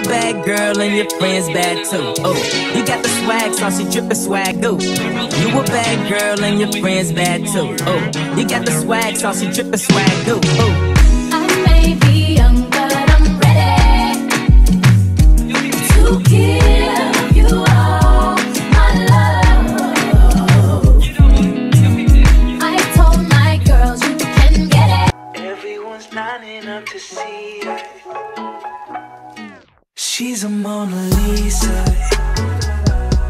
a bad girl and your friends bad too. Oh, you got the swag, so she drippin' swag. Ooh, you a bad girl and your friends bad too. Oh, you got the swag, so she drippin' swag. Ooh, ooh. She's a Mona Lisa.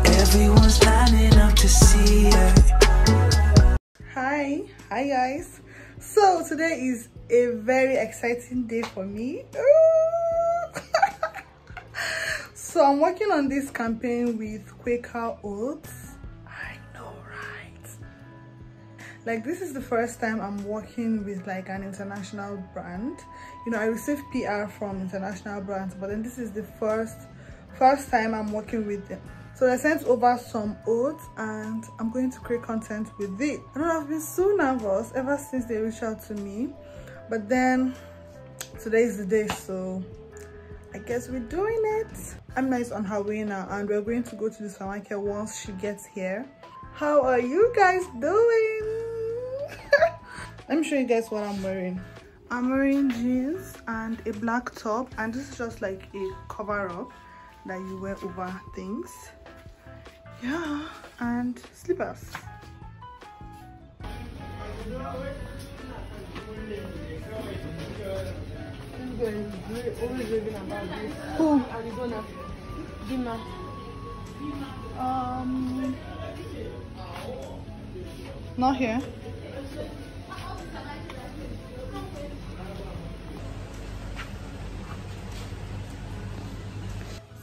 Everyone's lining up to see her. hi hi guys. So today is a very exciting day for me. So i'm working on this campaign with quaker oats. I know right? Like this is the first time i'm working with like an international brand you know i received pr from international brands but then this is the first first time i'm working with them so I sent over some oats and I'm going to create content with it. I know I've been so nervous ever since they reached out to me. But then today is the day, so I guess we're doing it. I'm nice on her way now and we're going to go to the supermarket once she gets here. How are you guys doing? Let me show you guys what I'm wearing. I'm wearing jeans and a black top and this is just like a cover up that you wear over things yeah and slippers Who? Dima. Um, not here.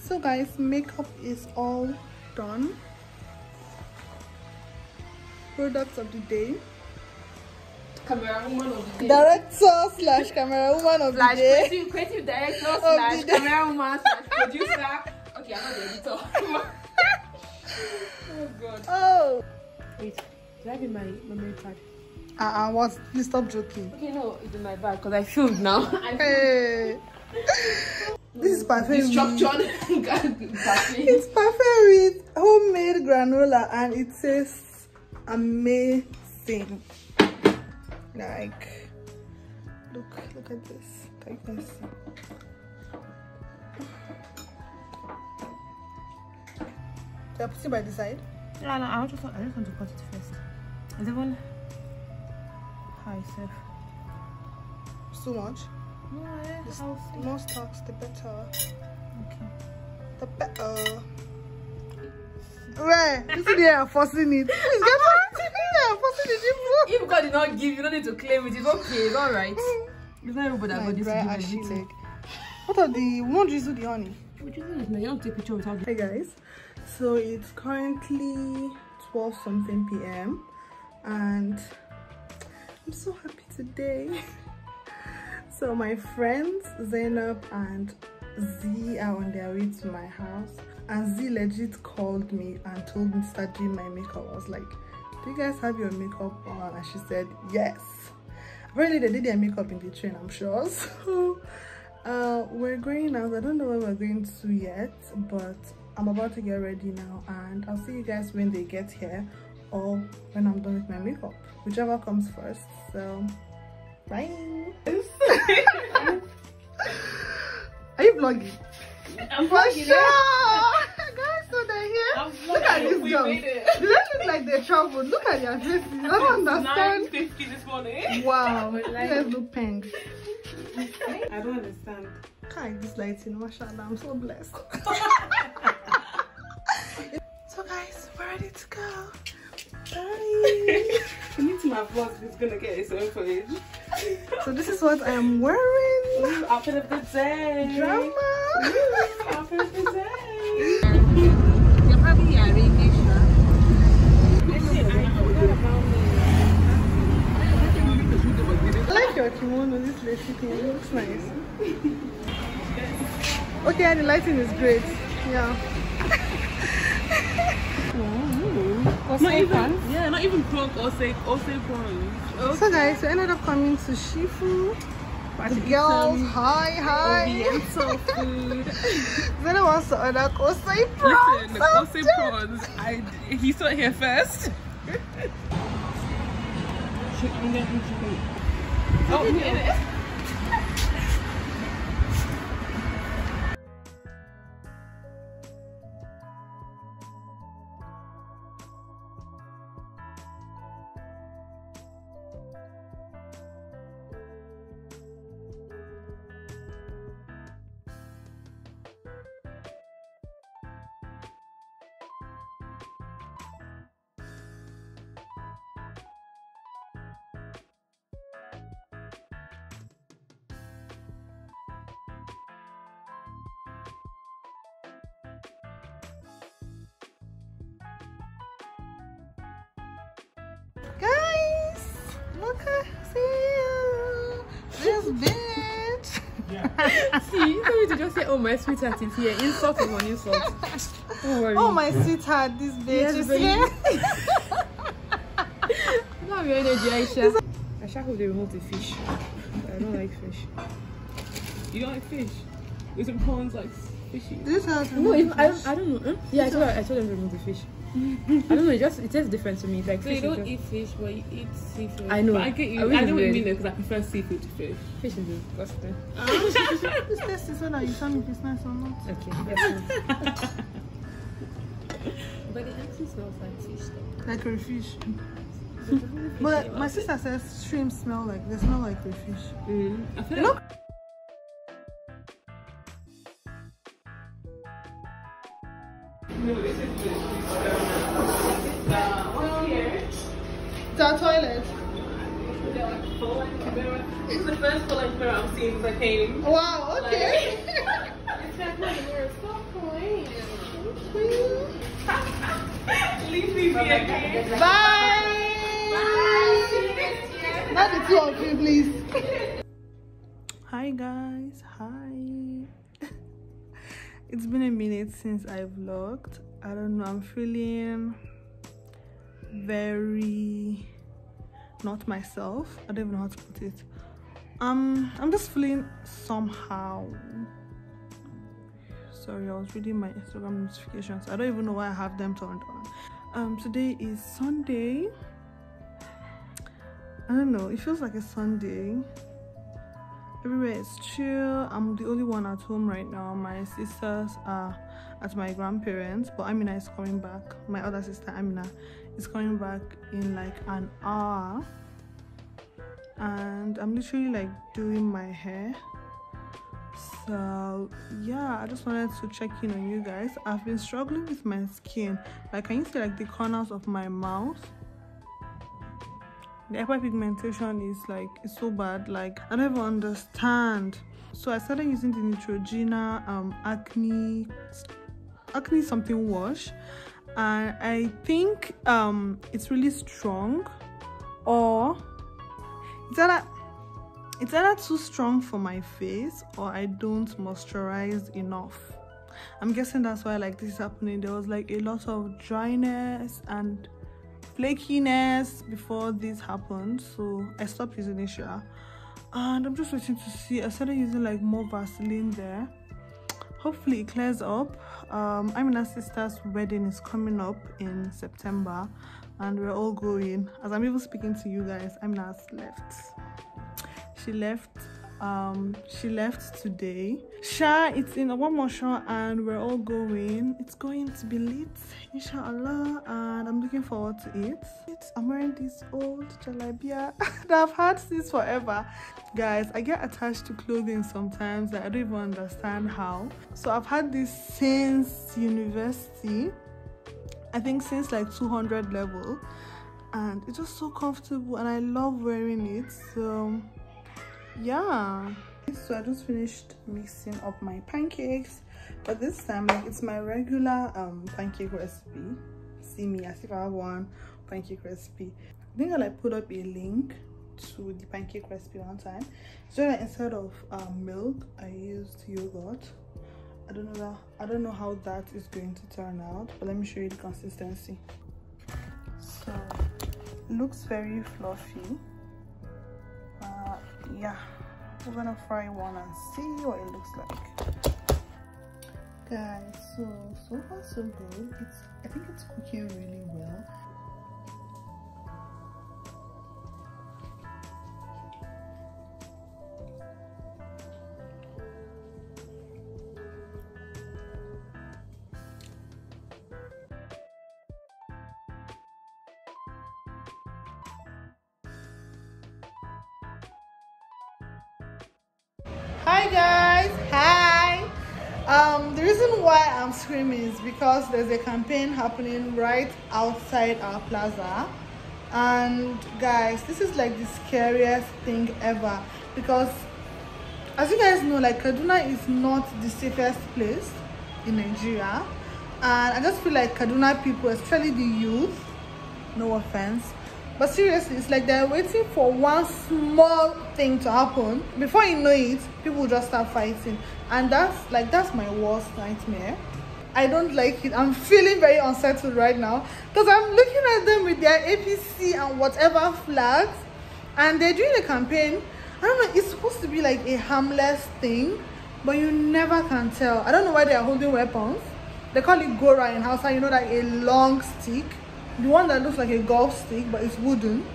So guys, makeup is all done. Products of the day. Camera woman of the day. Director slash camera woman of Slash the day. creative, creative director the slash camera woman slash producer. Okay, I'm not the editor. oh god. Oh. Wait, did I be my memory card? Uh uh, what? Please stop joking. Okay, no, it's in my bag because I filmed now. I Hey. this is perfect. structured. It's perfect with homemade granola and it tastes amazing. Like, look, look at this. Can you guys see? Should I put it by the side? Yeah, no, I just want, I just want to cut it first. Is it one? Hi, Seth. So much. No, more stocks, the better. Okay. The better. Right, you see they are forcing it. Please get it. They are forcing it. If God did not give, you don't need to claim it. It's okay. It's all right. It's not everybody that this dry to give leg. What are the? We won't drizzle the honey. Would you do now? You don't take picture without Hey guys, so it's currently 12 something p.m. and I'm so happy today. so my friends Zainab and Z are on their way to my house and Z legit called me and told me to start doing my makeup. I was like, do you guys have your makeup on? And she said, yes. Apparently they did their makeup in the train, I'm sure. So uh, we're going out. I don't know where we're going to yet, but I'm about to get ready now and I'll see you guys when they get here or when I'm done with my makeup, whichever comes first. So, bye. Are you vlogging? I'm For sure! Guys, so they're here. Look at these We girls. Do they look like they traveled? Look at their faces. I don't understand. 9.50 this morning. Wow, you guys look pink. I don't understand. Kai, this lighting, mashallah, I'm so blessed. so guys, we're ready to go. Bye. need to my vlog is gonna get its own footage. so this is what I am wearing. Outfit of the day. Drama. Outfit of the day. You're probably a radio I like your kimono, this lacy thing, it looks nice. Okay, and the lighting is great. Yeah. Not even, yeah, not even crunk or say, or say prawns. So guys, we ended up coming to Shifu Girls, hi, hi. Food. Zena wants to order kosai prawns. Listen, the kose prawns. I he saw it here first. oh, yeah. Look at see. This bitch. See, you told me to just say, oh, my sweetheart is here. Insult is on insult. Don't worry. Oh my sweetheart, this bitch Yes, is baby. here. Have your energy, Aesha. Aesha hope they remove the fish. I don't like fish. You don't like fish? Isn't prawns like fishy? This has No, I, I don't know. Hmm? Yeah, I told, I told them to remove the fish. I don't know, it just it tastes different to me. It's like So fish you don't just- eat fish, but you eat seafood. I know. But I get you. I I, know what you mean weird. though, because I prefer seafood to fish. Fish is disgusting. This taste is so that you tell me if it's nice or not. Okay, yes. But it actually smells like fish though. Like crayfish. But my sister says shrimp smell like they smell like crayfish. Mm. I feel Look. like the first full mirror I've seen since I came. Wow, okay. It's like my mirror. Stop playing. Leave me be okay. Bye. Not the two of you, please. Hi guys, hi. it's been a minute since I vlogged. I don't know, I'm feeling very not myself. I don't even know how to put it. Um, I'm just feeling somehow. Sorry, I was reading my Instagram notifications. I don't even know why I have them turned on. Um, today is Sunday. I don't know, it feels like a Sunday. Everywhere is chill. I'm the only one at home right now. My sisters are at my grandparents, but Amina is coming back. My other sister Amina is coming back in like an hour. And I'm literally like doing my hair. So yeah, I just wanted to check in on you guys. I've been struggling with my skin. Like can you see like the corners of my mouth? the hyperpigmentation is like it's so bad like i don't even understand so i started using the neutrogena um acne acne something wash and i think um it's really strong or it's either it's either too strong for my face or i don't moisturize enough. I'm guessing that's why like this is happening. There was like a lot of dryness and flakiness before this happened so i stopped using it sure. and i'm just waiting to see. I started using like more vaseline there. Hopefully it clears up. Um Amina's sister's wedding is coming up in september and we're all going. As i'm even speaking to you guys I'm Amina's left. She left um she left today. Sha it's in one more show and we're all going. It's going to be lit inshallah and i'm looking forward to it. I'm wearing this old jalabia. That i've had since forever. Guys i get attached to clothing sometimes. I don't even understand how. So i've had this since university i think since like 200 level. And it's just so comfortable and i love wearing it so yeah. So i just finished mixing up my pancakes but this time like it's my regular um pancake recipe. See me as if i have one pancake recipe. I think i like put up a link to the pancake recipe one time. So that instead of um, milk i used yogurt i don't know that i don't know how that is going to turn out but let me show you the consistency. So looks very fluffy. Uh, yeah we're gonna fry one and see what it looks like. Guys so so far so good. It's i think it's cooking really well hi guys. Hi. Um the reason why i'm screaming is because there's a campaign happening right outside our plaza. And guys this is like the scariest thing ever because as you guys know like kaduna is not the safest place in nigeria. And i just feel like kaduna people especially the youth no offense but seriously it's like they're waiting for one small thing to happen. Before you know it people just start fighting. And that's like that's my worst nightmare. I don't like it. I'm feeling very unsettled right now. Because i'm looking at them with their apc and whatever flags and they're doing a campaign. I don't know it's supposed to be like a harmless thing but you never can tell. I don't know why they are holding weapons. They call it gora in Hausa, you know like a long stick the one that looks like a golf stick but it's wooden.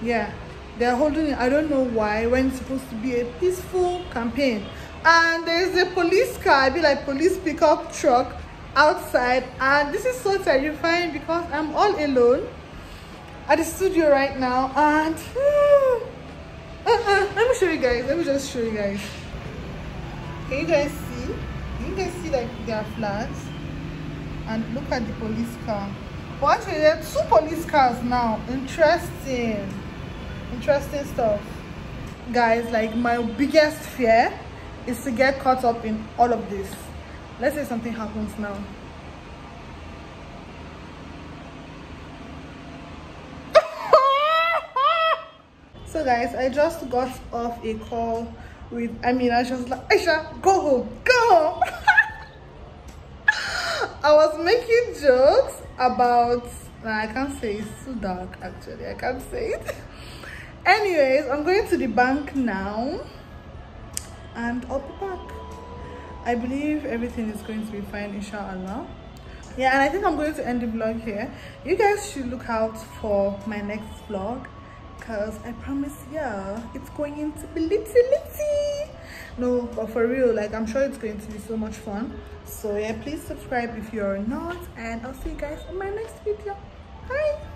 Yeah. They're holding it. I don't know why when it's supposed to be a peaceful campaign. And there's a police car i be like police pickup truck outside. And this is so terrifying because i'm all alone at the studio right now. And uh, uh, let me show you guys. Let me just show you guys. Can you guys see? You guys see like their flags? And look at the police car well, actually, there two police cars now. Interesting. Interesting stuff. Guys, like my biggest fear is to get caught up in all of this. Let's say something happens now. so guys, I just got off a call with I mean I was like Aesha, go home, go home. I was making jokes about nah, I can't say it's too dark actually I can't say it. Anyways I'm going to the bank now and I'll be back. I believe everything is going to be fine inshallah. Yeah and I think I'm going to end the vlog here. You guys should look out for my next vlog because I promise yeah it's going to be litty litty no but for real like i'm sure it's going to be so much fun. So yeah please subscribe if you're not and i'll see you guys in my next video. Bye